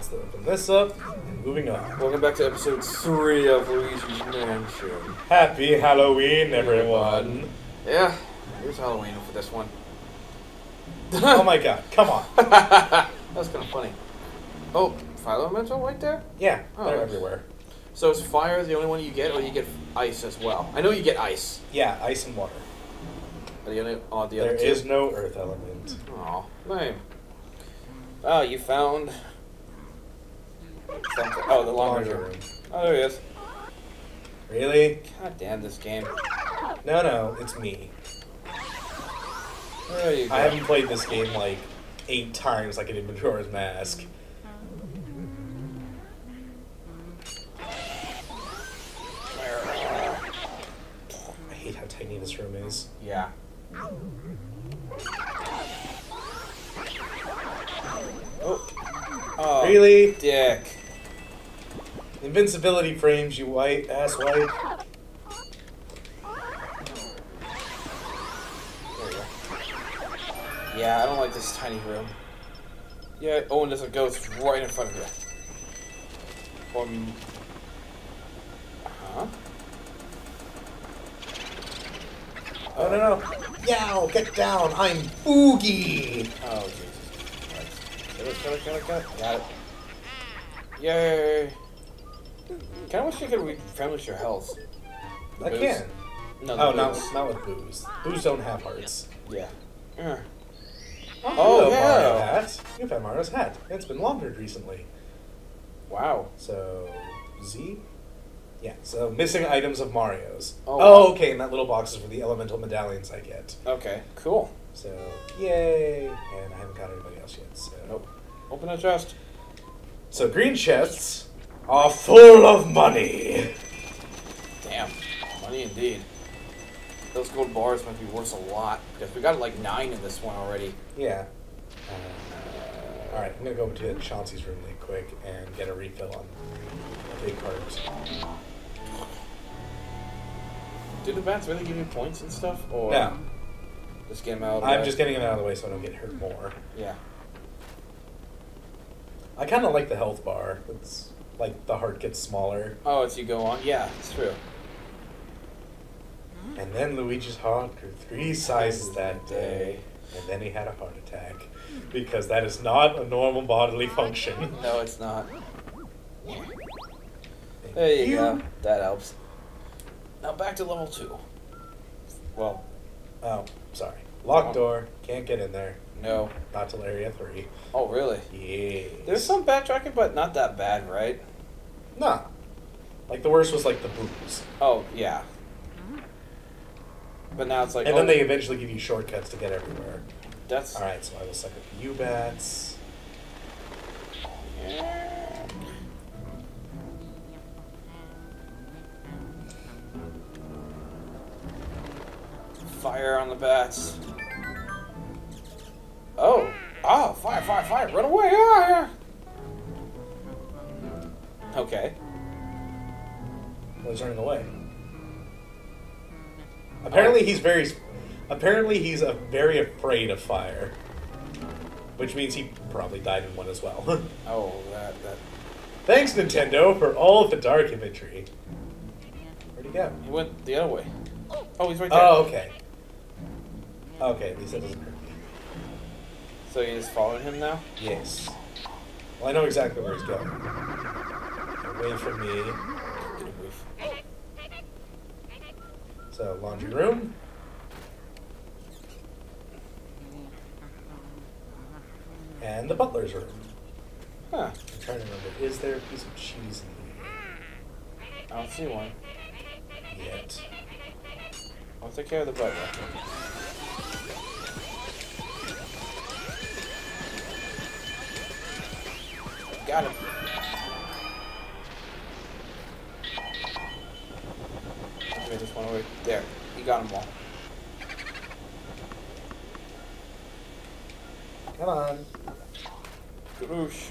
let's open this up moving on. Welcome back to episode three of Luigi's Mansion. Happy Halloween, everyone! Yeah, here's Halloween for this one. oh my god, come on. That's kind of funny. Oh, fire elemental right there? Yeah, Oh, they're everywhere. So is fire the only one you get, or you get ice as well? I know you get ice. Yeah, ice and water. Are the other, oh, the There other two? is no earth element. Aw, lame. Oh, you found something. Oh, the laundry room. Oh, there he is. Really? God damn this game. No, no, it's me. There you go. I haven't played this game like eight times like I did Majora's Mask. I hate how tiny this room is. Yeah. Oh. Oh, Really? Dick. Invincibility frames, you white ass white. Go. Yeah, I don't like this tiny room. Yeah, oh, and there's a ghost right in front of you. Um. Huh? Oh no no! Yow! Get down! I'm Boogie! Oh, Jesus Christ. Kill it, kill it, kill it, kill it. Got it. Yay! Kinda wish you could replenish your health. I Booze? can. No, Oh, the not with, not with booze. Booze don't have hearts. Yeah. Uh, Oh, Oh, yeah. Mario hat. You've Mario's hat. It's been laundered recently. Wow. So Z. Yeah. So missing items of Mario's. Oh, Oh, wow. okay. And that little box is for the elemental medallions I get. Okay, cool. So yay! And I haven't got anybody else yet. So Nope. Open the chest. So green chests are full of money. Damn. Money indeed. Those gold bars might be worth a lot. Because we got like nine in this one already. Yeah. Uh, all right. I'm gonna go to Chauncey's room really quick and get a refill on the big cards. Do the bats really give you points and stuff? Or No, just get them out of the I'm way? just getting them out of the way so I don't get hurt more. Yeah. I kind of like the health bar. It's like the heart gets smaller, Oh, as you go on? Yeah, it's true. and then Luigi's heart grew three sizes that day, and then he had a heart attack because that is not a normal bodily function. No, it's not. There you, go. That helps. Now back to level two. Well, Oh, sorry. Locked oh. door. Can't get in there. no. Not till area three. Oh, really? Yes. There's some backtracking, but not that bad, right? Nah. Like the worst was like the booze, Oh, yeah. But now it's like, and oh, then they eventually give you shortcuts to get everywhere. that's All right, so I will suck up you bats. fire on the bats. Oh, oh, fire, fire, fire! Run away! Ah, yeah. Okay. Well, he's running away. Apparently, he's very. Apparently, he's a very afraid of fire, which means he probably died in one as well. Oh, that that Thanks, Nintendo, for all of the dark imagery. Where'd he go? he went the other way. Oh, he's right there. Oh, okay. Okay, at least that doesn't hurt me. So you're just following him now? Yes. Well, I know exactly where he's going. Away from me. So, laundry room. And the butler's room. Huh? I'm trying to remember. Is there a piece of cheese in here? I don't see one. yet? I'll take care of the butler. Got him. Okay, this one over there. You got them all. Come on. Garoosh.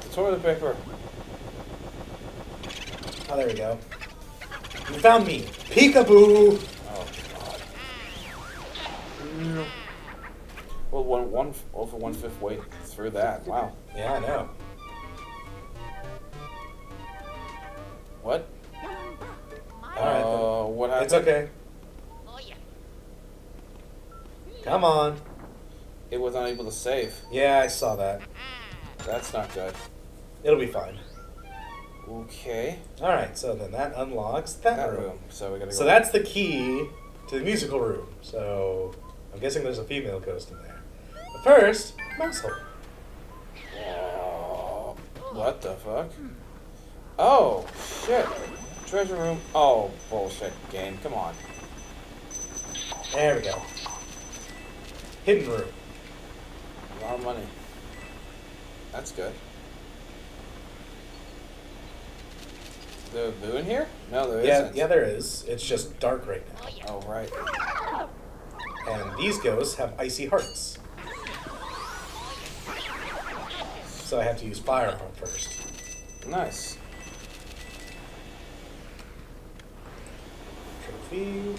The toilet paper. Oh, there we go. You found me. Peekaboo! Oh god. No. Well, one one over one fifth way through that. Wow. Yeah, I know. What? Alright, Uh, what happened? It's okay. Come on. It was unable to save. Yeah, I saw that. That's not good. It'll be fine. Okay. Alright, so then that unlocks that, That room. room. So we gotta go. So that's the key to the musical room. So I'm guessing there's a female ghost in there. First, muscle. What the fuck? Oh, shit. Treasure room. Oh, bullshit game. Come on. There we go. Hidden room. A lot of money. That's good. Is there a boo in here? No, there Yeah, not yeah, there is. It's just dark right now. Oh, right. And these ghosts have icy hearts. So I have to use fire them first. Nice. Trophy.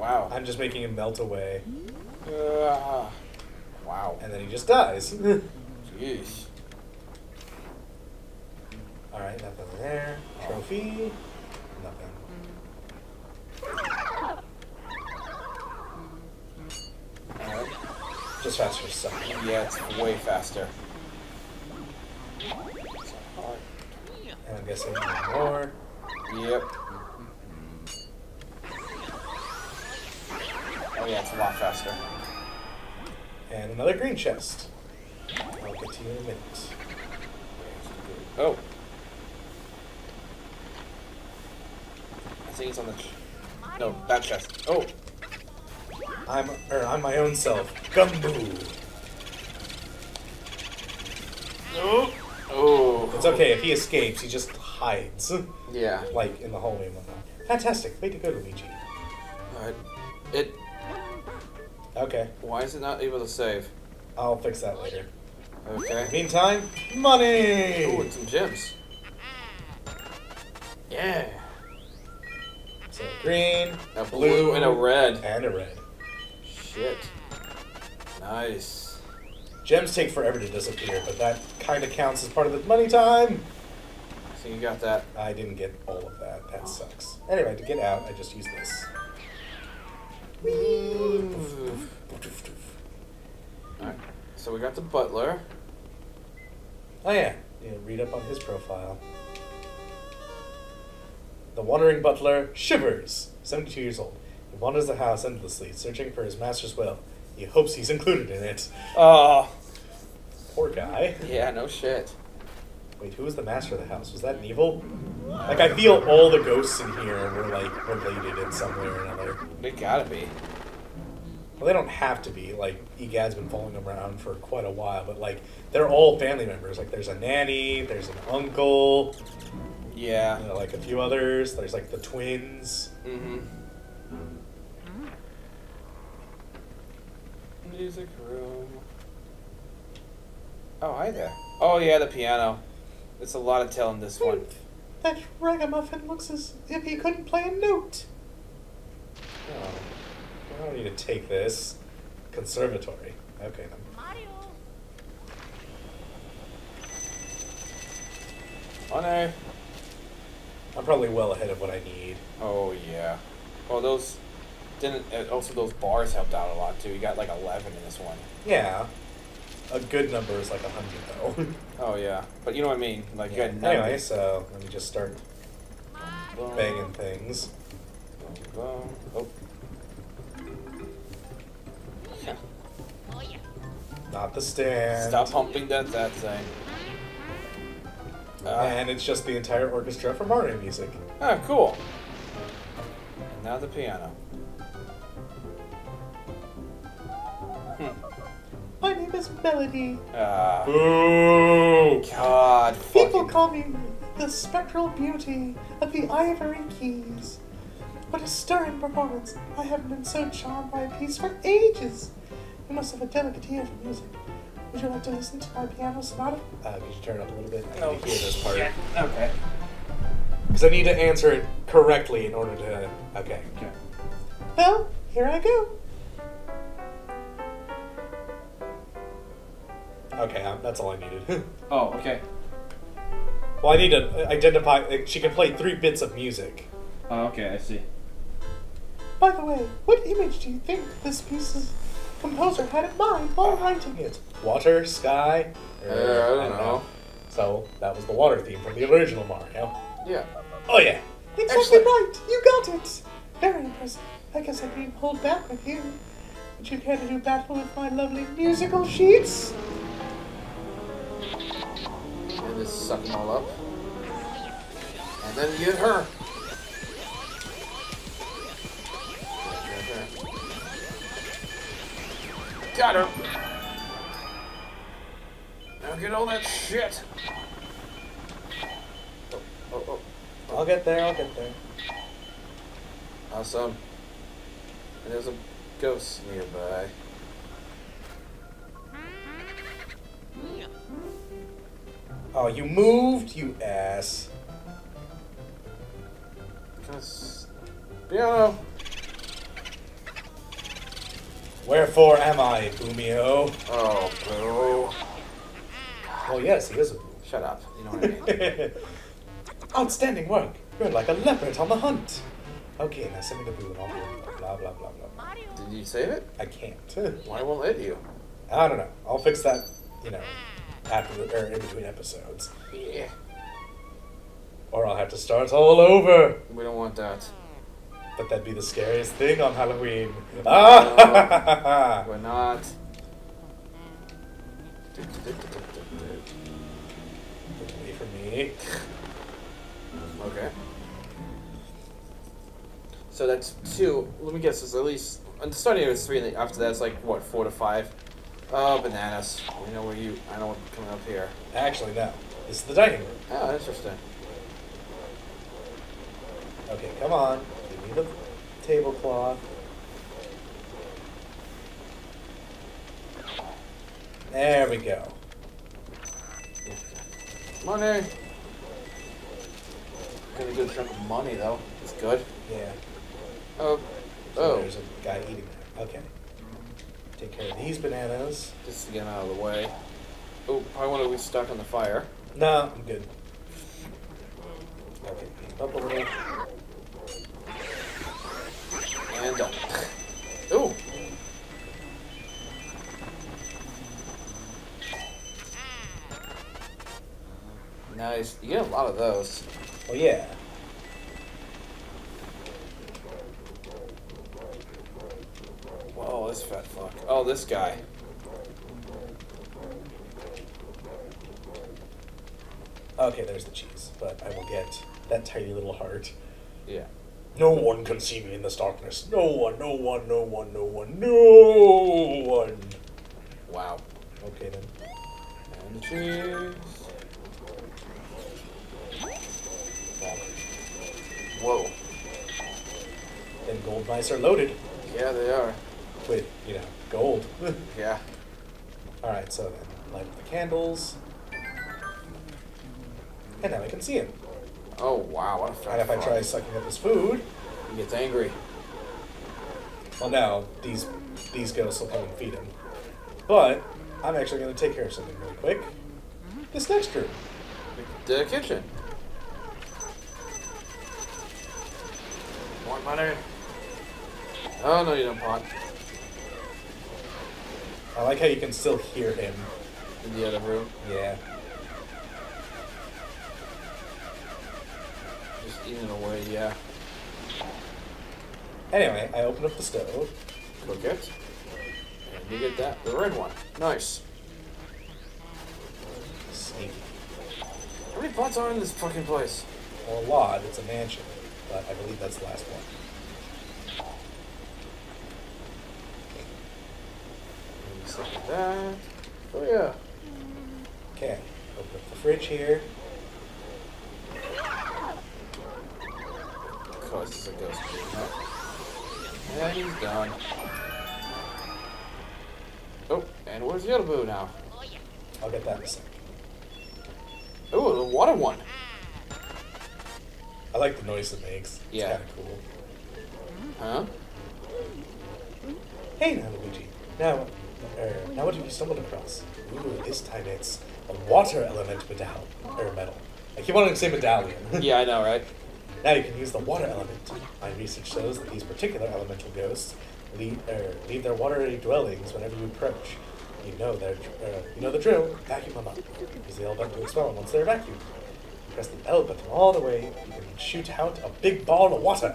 Wow. I'm just making him melt away. Uh, wow. And then he just dies. Jeez. Alright, nothing there. Trophy. Nothing. Alright. Just faster suck. Yeah, it's way faster. And I'm guessing one more. Yep. Oh yeah, it's a lot faster. And another green chest. I'll get to you in a minute. Oh. It's on the. No, back chest. Oh. I'm or I'm my own self. Gumboo. Oh. Oh. It's okay if he escapes, he just hides. Yeah. like in the hallway and whatnot. Fantastic. Way to go, Luigi. Alright. It. Okay. Why is it not able to save? I'll fix that later. Okay. Meantime, money! Ooh, and some gems. Yeah. So green, A blue and a red. and a red. Shit. Nice. Gems take forever to disappear, but that kind of counts as part of the money time. So you got that. I didn't get all of that. That sucks. Anyway, to get out, I just use this. Alright. So we got the butler. Oh yeah, yeah. Read up on his profile. The wandering butler shivers. Seventy-two years old. He wanders the house endlessly, searching for his master's will. He hopes he's included in it. Oh. Poor guy. Yeah, no shit. Wait, who was the master of the house? Was that an evil? Like, I feel all the ghosts in here were, like, related in some way or another. They gotta be. Well, they don't have to be. Like, Egad's been following them around for quite a while, but, like, they're all family members. Like, there's a nanny, there's an uncle, Yeah. you know, like, a few others. There's, like, the twins. Mm-hmm. Music room. Oh, hi there. Oh, yeah, the piano. It's a lot of telling this one. That ragamuffin looks as if he couldn't play a note. Oh, I don't need to take this. Conservatory. Okay, then. Mario. Honor. I'm probably well ahead of what I need. Oh, yeah. Oh, those... Didn't... uh, Also, those bars helped out a lot, too. You got, like, 11 in this one. Yeah. A good number is like a hundred though. Oh, yeah. But you know what I mean? Like, you got anyway, so let me just start banging things. boom, boom. Oh. Not the stand. Stop pumping that, that thing. Uh, And it's just the entire orchestra for Mario music. Ah, cool. And now the piano. Hmm. My name is Melody. Ah, Boo! God, People fucking. call me the spectral beauty of the Ivory Keys. What a stirring performance! I haven't been so charmed by a piece for ages. You must have a delicate ear for music. Would you like to listen to my piano sonata? Uh, could you turn it up a little bit? I need to hear this part. Okay. Because I need to answer it correctly in order to. Okay. Okay. Well, here I go. Okay, um, that's all I needed. Oh, okay. well, I need to identify. Like, she can play three bits of music. Oh, okay, I see. By the way, what image do you think this piece's composer had in mind while writing it? Water, sky? Uh, I don't know. So, that was the water theme from the original Mario. Yeah. Oh, yeah. Exactly Excellent. right. You got it. Very impressive. I guess I can hold back with you. Would you care to do battle with my lovely musical sheets? And just suck them all up. And then get her. Got her. Now get all that shit. Oh, oh, oh. I'll get there. I'll get there. Awesome. And there's a ghost nearby. Oh, you moved, you ass. Cause piano. Wherefore am I, Boomeo? Oh, boo. Oh, yes, he is a Shut up. You know what I mean. Outstanding work. You're like a leopard on the hunt. Okay, now send me the boo and I'll do it. Blah, blah, blah, blah. Did you save it? I can't. Why won't it you? I don't know. I'll fix that, you know, after the, or in between episodes. Yeah. Or I'll have to start all over. We don't want that. But that'd be the scariest thing on Halloween. Ah! We're not. Away from me. Okay. So that's two. Let me guess. It's at least. I'm starting with three, and after that, it's like what, four to five. Oh, bananas. You know where you? I know what's coming up here. Actually, no. This is the dining room. Oh, interesting. Okay, come on. Give me the tablecloth. There we go. Money. Got a good chunk of money though. It's good. Yeah. Oh. So Oh. there's a guy eating there. Okay. Take care of these bananas. Just to get out of the way. Oh, I want to be stuck on the fire. No, I'm good. Okay, up a little. Nice. You get a lot of those. Oh yeah. Whoa, this fat fuck. Oh, this guy. Okay, there's the cheese, but I will get that tiny little heart. Yeah. No one can see me in this darkness. No one, no one, no one, no one, no one. Wow. Okay then. And the cheese. Whoa. And gold mice are loaded Yeah, they are. with, you know, gold. Yeah. Alright, so then light up the candles. And now I can see him. Oh, wow. What a And if I try sucking up his food, He gets angry. well now these these ghosts will come and feed him. But I'm actually gonna take care of something really quick. Mm-hmm. This next room. The kitchen. Want money? Oh, no, you don't, pot. I like how you can still hear him. In the other room. Yeah. Just eating away, yeah. Anyway, I open up the stove. Cook it. And you get that. The red one. Nice. Sneaky. How many pots are in this fucking place? Well, a lot. It's a mansion, but I believe that's the last one. Like that. Oh, yeah. Okay. Open up the fridge here. close. It's a ghost. And he's done. Oh, and where's the other boo now? I'll get that in a sec. Oh, the water one. I like the noise it makes. It's Yeah. kind of cool. Huh? Hey now, Luigi. Now, er, now what have you stumbled across? Ooh, this time it's a water element medallion, or metal. I keep wanting to say medallion. Yeah, I know, right? now you can use the water element. My research shows that these particular elemental ghosts leave, er, leave their watery dwellings whenever you approach. You know their, er, you know the drill. Vacuum them up. Use the L button to expel once they're vacuumed. Press the L button all the way. You can shoot out a big ball of water.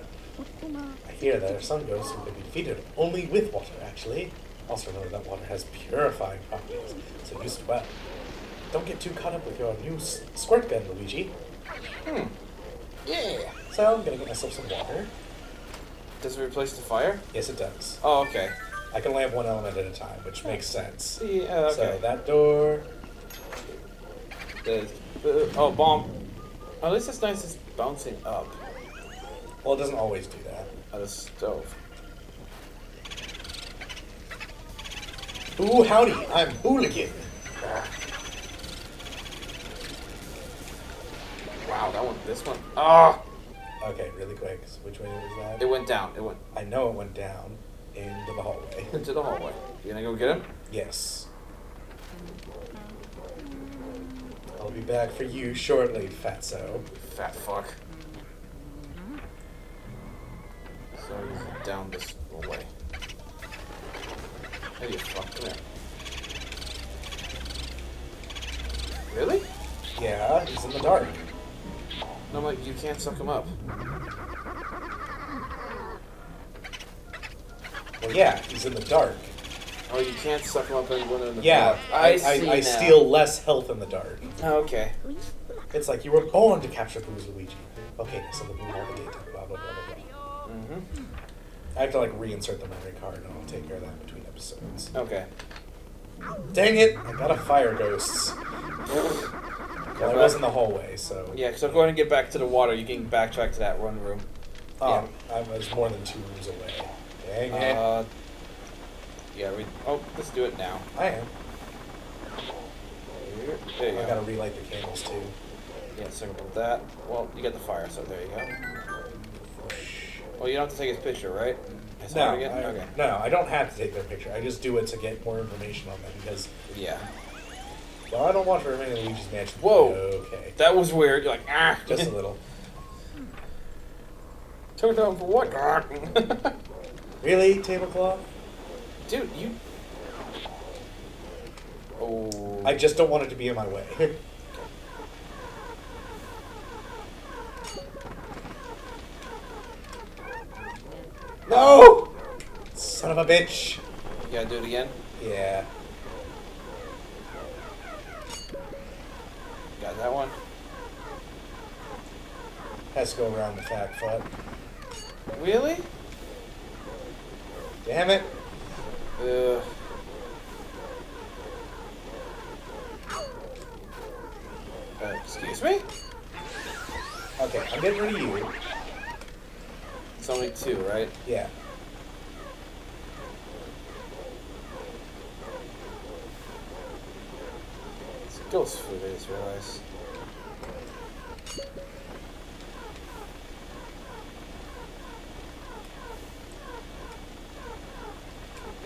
I hear there are some ghosts who can be defeated only with water, actually. Also know that water has purifying properties, so use it well. Don't get too caught up with your new s- squirt gun, Luigi. Hmm. Yeah. So I'm gonna get myself some water. Does it replace the fire? Yes, it does. Oh, okay. I can only have one element at a time, which makes sense. Yeah, okay. So that door. The, the, oh, bomb. At least it's nice it's bouncing up Well, it doesn't always do that. at the stove. Ooh, howdy! I'm Hooligan. Wow, that one, this one. Ah! Okay, really quick. So which way was that? It went down. It went I know it went down into the hallway. into the hallway. You gonna go get him? Yes. I'll be back for you shortly, fatso. Fat fuck. So he's down this way. Hey, you fuck. Come here. Really? Yeah, he's in the dark. No, like, you can't suck him up. Well, yeah, he's in the dark. Oh, you can't suck them up and when in the Yeah, dark. I, I, see I now. steal less health in the dark. Oh, okay. It's like you were born to capture Luigi. Okay, so the move all the data, blah, blah, blah, blah, blah. Mm-hmm. I have to like reinsert the memory card and I'll take care of that between episodes. Okay. Dang it! I got a fire ghosts. Well, I was in the hallway, so. Yeah, so go ahead and get back to the water. You can backtrack to that run room. Um, I was more than two rooms away. Dang it. Uh, yeah, we. Oh, let's do it now. I am. Here, There you I go. gotta relight the candles too. Yeah, second with that. Well, you got the fire, so there you go. Well, you don't have to take his picture, right? His No, I. Okay. no, I don't have to take their picture. I just do it to get more information on them because, Yeah. well, I don't want to remain in Luigi's Mansion. Whoa. Okay. That was weird. You're like, ah. Just a little. Took down for what? Really, tablecloth? Dude, you. Oh. I just don't want it to be in my way. no! Son of a bitch. You gotta do it again? Yeah. Got that one? Has to go around the fat foot. Really? Damn it. Ugh. Uh, excuse me? Okay, I'm getting rid of you. It's only two, right? Yeah. It's ghost food, I just realized.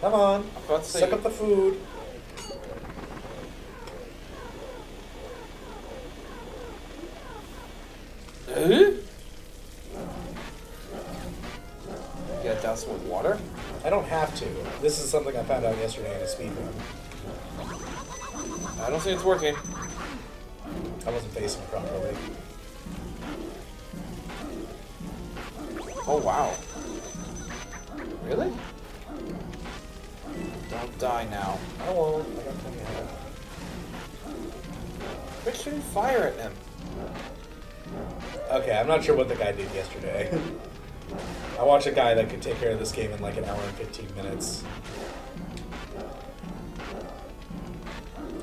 Come on. Suck up the food. Huh? You gotta douse with water? I don't have to. This is something I found out yesterday in a speed run. I don't think it's working. I wasn't facing properly. Oh, wow. Really? Die now. I won't. I got plenty of health. Quit shooting fire at them. Okay, I'm not sure what the guy did yesterday. I watched a guy that could take care of this game in like an hour and 15 minutes.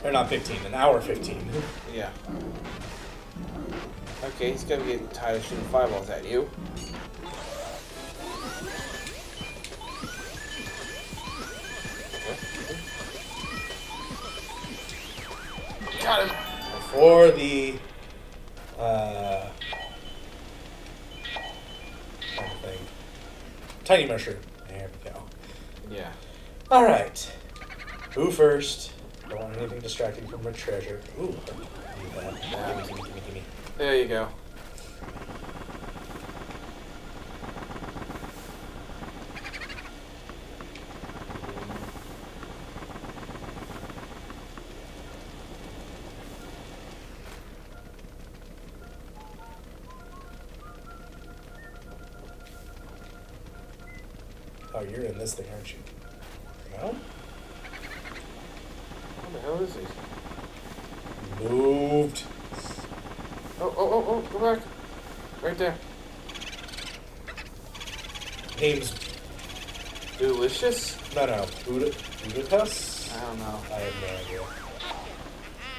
Or not 15, an hour 15. Yeah. Okay, he's gonna get tired of shooting fireballs at you. Before the uh think. Tiny mushroom. There we go. Yeah. Alright. Who first? Don't want anything distracting from her treasure. Ooh, need that. Gimme, gimme, gimme, gimme. There you go. In this thing, aren't you? No? What the hell is he? Moved. Oh, oh, oh, oh, go back. Right there. Name's Delicious? no no Buda Budatus? I don't know. I have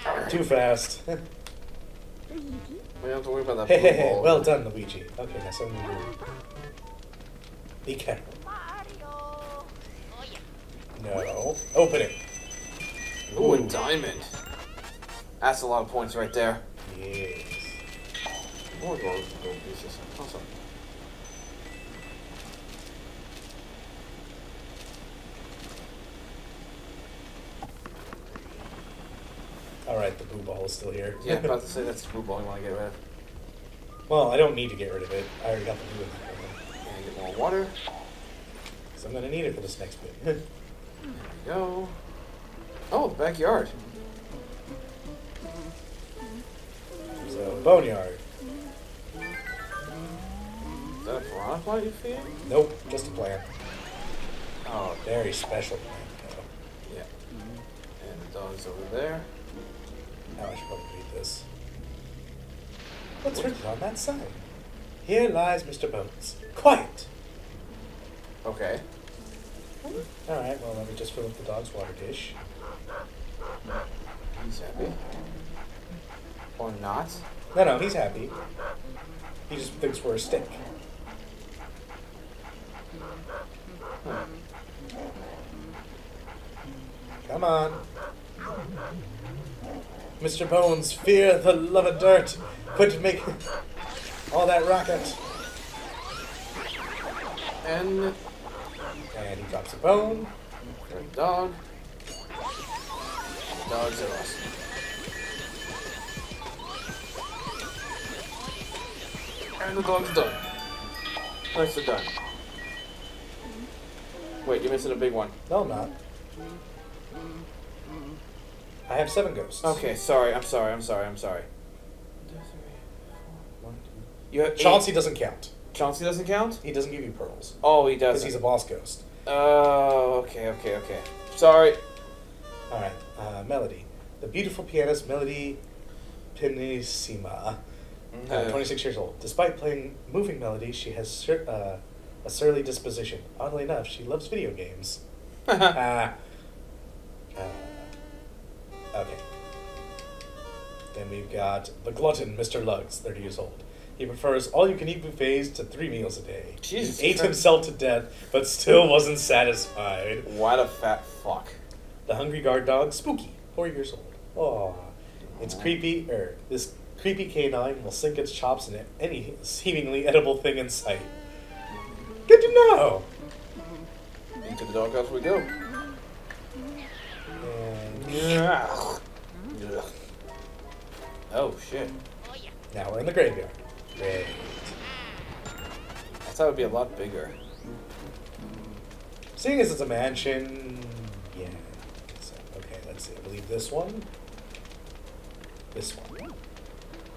no idea. Too fast. We don't have to worry about that Hey, hey, hey, well done, Luigi. Okay, now something to do. Be careful. No. Open it. Ooh, a diamond. That's a lot of points right there. Yes. More gold, gold pieces. Awesome. Alright, the boo ball is still here. Yeah, about to say that's the blue ball you want to get rid of. well, I don't need to get rid of it. I already got the blue in there. And get more water. Because I'm gonna need it for this next bit. There we go. Oh, the backyard. so, boneyard. Is that a piranha plant you feed? Nope, just a plant. Oh, Very special plant, though. yeah. And the dog's over there. Now I should probably read this. What's written on that sign? Here lies Mr. Bones. Quiet! Okay. Alright, well, let me just fill up the dog's water dish. He's happy. Or not. No, no, he's happy. He just thinks we're a stick. Huh. Come on. Mr. Bones, fear the love of dirt. Quit making all that racket. And And he drops a bone. for the dog. The dogs are awesome. And the dog's done. Nicely done. Wait, you're missing a big one. No, I'm not. I have seven ghosts. Okay, sorry, I'm sorry, I'm sorry, I'm sorry. You have Chauncey doesn't count. Chauncey doesn't count? He doesn't give you pearls. Oh, he doesn't. he's a boss ghost. Oh, okay, okay, okay. Sorry. Alright, uh, Melody. The beautiful pianist Melody Pianissima. Uh, 26 years old. Despite playing moving melodies, she has uh, a surly disposition. Oddly enough, she loves video games. Ah. uh, okay. Then we've got the glutton, Mr. Luggs, 30 years old. He prefers all-you-can-eat buffets to three meals a day. Jesus he ate Christ. himself to death, but still wasn't satisfied. what a fat fuck. The hungry guard dog, Spooky, four years old. Oh, it's creepy. Er, this creepy canine will sink its chops in any seemingly edible thing in sight. Good to know. Into the doghouse we go. And. Oh shit. now we're in the graveyard. Great. I thought it would be a lot bigger. Seeing as it's a mansion, yeah. So, okay, let's see. I believe this one. This one.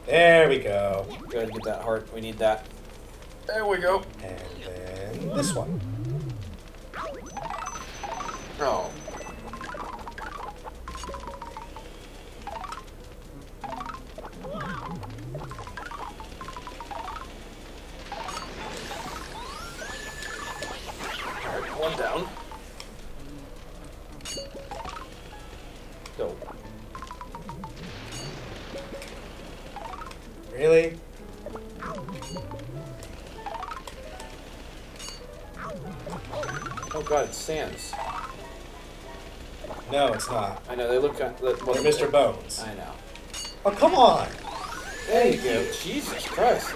There we go. Gotta get that heart. We need that. There we go. And then this one. Oh. Down. Go. Really? Oh god, it's stands. No, it's not. I know they look kind of. Well, They're Mr. Bones. I know. Oh, come on! There you go. Jesus Christ.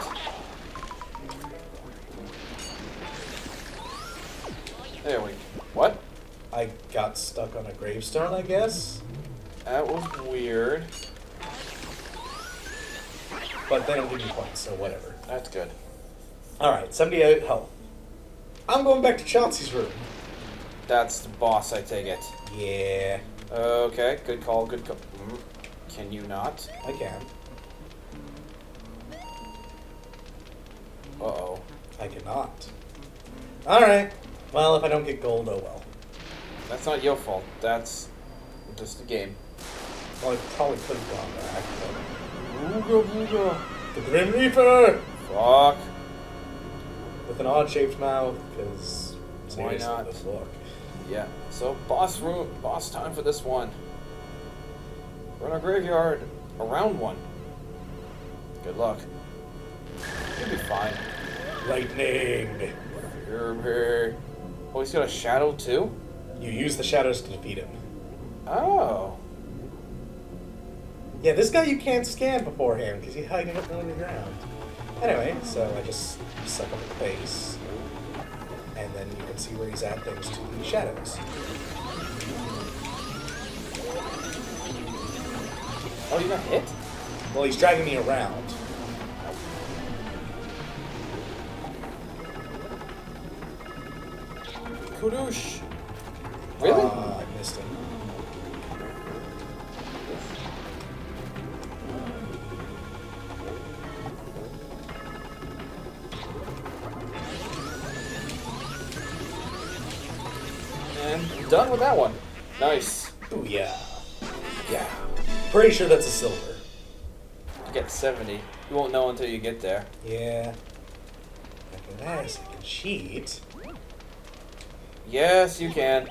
Gravestone, I guess. That was weird. But they don't give you points, so whatever. That's good. Alright, 78 health. I'm going back to Chauncey's room. That's the boss, I take it. Yeah, Okay, good call, good call. Mm, Can you not? I can. Uh oh. I cannot. Alright. Well, if I don't get gold, oh well. That's not your fault. That's just the game. Well, I probably could have gone back, but... Ooga booga. The Grim Reaper! Fuck. With an odd-shaped mouth, because... Why not? Look. Yeah. So boss room, boss time for this one. We're in a graveyard. Around one. Good luck. You'll be fine. Lightning! Here. Oh, he's got a shadow too? You use the shadows to defeat him. Oh. Yeah, this guy you can't scan beforehand because he's hiding up on the ground. Anyway, so I just suck up the face, and then you can see where he's at thanks to the shadows. Oh, you got hit? Well, he's dragging me around. Kudoosh. Really? Uh, I missed him. and done with that one. Nice. Ooh, yeah. Yeah. Pretty sure that's a silver. You get 70. You won't know until you get there. Yeah. Look at this. I can cheat. Yes, you can.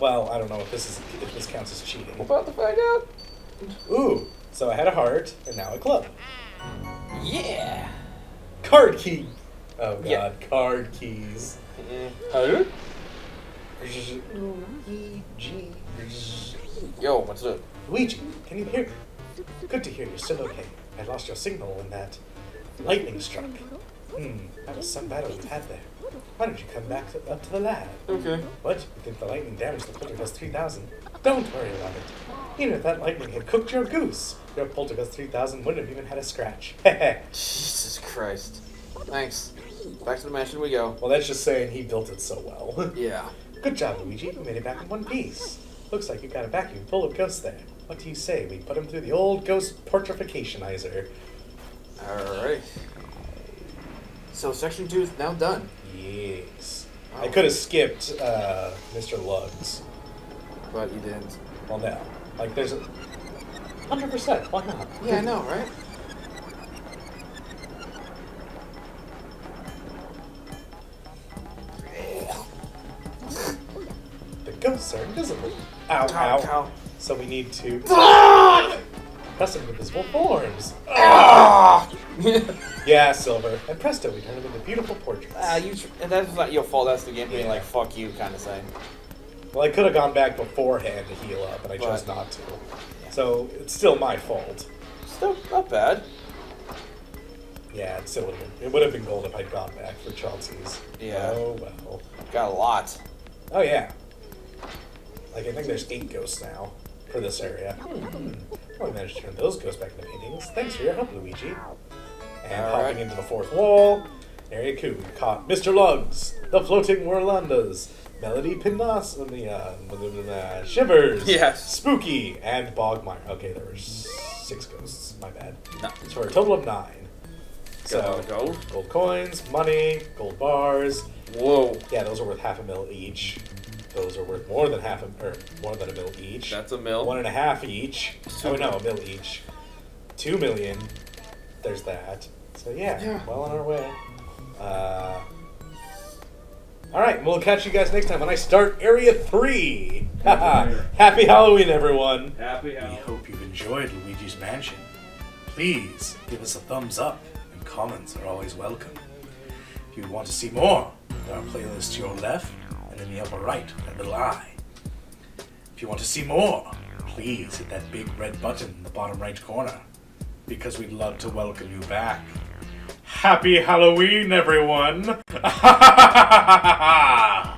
Well, I don't know if this is if this counts as We're cheating. about to find out. Ooh. So I had a heart and now a club. Yeah. Card key. Oh god, Yeah. card keys. Huh? Yo, what's up? Luigi, can you hear me? Good to hear you're still okay. I lost your signal when that lightning struck. Hmm, that was some battle you had there. Why don't you come back to, up to the lab? Okay. What? You think the lightning damaged the Poltergeist 3000? Don't worry about it. Even if that lightning had cooked your goose, your Poltergeist 3000 wouldn't have even had a scratch. Jesus Christ. Thanks. Back to the mansion we go. Well, that's just saying he built it so well. Yeah. Good job, Luigi. You made it back in one piece. Looks like you got a vacuum full of ghosts there. What do you say we put him through the old ghost portrificationizer? Alright. So section two is now done. Yes. I could have skipped uh, Mr. Luggs. But you didn't. Well, no. Like, there's a. 100%. Why not? Yeah, I know, right? The ghosts are invisible. Ow, Ow, ow. ow. So we need to Custom invisible forms. Ah! Yeah, Silver. And presto, we turn them into beautiful portraits. Ah, you. Tr- and that's not your fault. That's the game being Yeah. like "fuck you" kind of thing. Well, I could have gone back beforehand to heal up, but I chose But- not to. So it's still my fault. Still not bad. Yeah, it still would have been. It would have been gold if I'd gone back for Chelsea's. Yeah. Oh well. Got a lot. Oh yeah. Like I think there's eight ghosts now for this area. Hmm. Well, I managed to turn those ghosts back into paintings. Thanks for your help, Luigi. And All hopping right. into the fourth wall, Area Coup caught Mr. Luggs, the floating Whirlindas, Melody Pinas, and the uh, blah, Shivers, Yes. Spooky, and Bogmire. Okay, there were six ghosts. My bad. No. It's for a total of nine. Got a lot So gold. gold coins, money, gold bars, Whoa. yeah, those are worth half a mil each. Those are worth more than half a or more than a mil each. That's a mill. One and a half each. Oh no, a mil each. Two million. There's that. So yeah, Yeah. well on our way. Uh, all right, we'll catch you guys next time when I start Area Three. Haha. Happy Halloween, everyone. Happy We hope you've enjoyed Luigi's Mansion. Please give us a thumbs up, and comments are always welcome. If you want to see more, there are playlists to your left and in the upper right, that little eye. If you want to see more, please hit that big red button in the bottom right corner. Because we'd love to welcome you back. Happy Halloween, everyone!